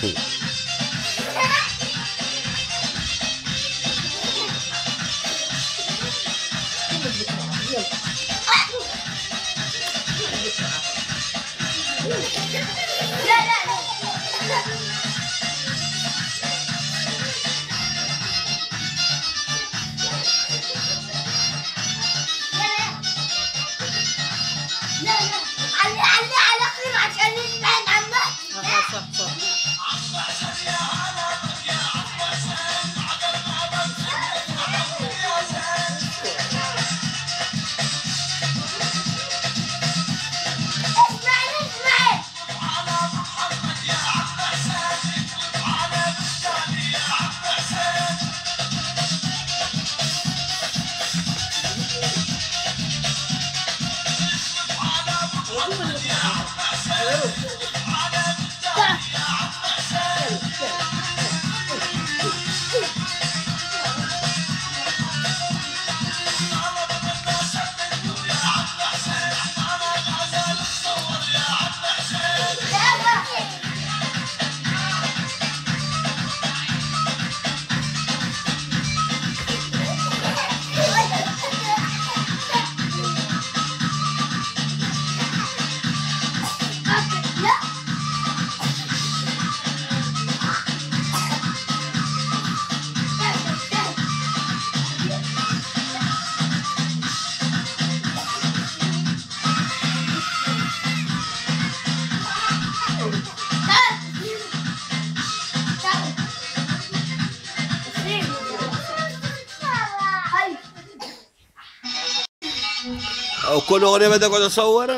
cool. وكل اغنيه بدي اقعد اصور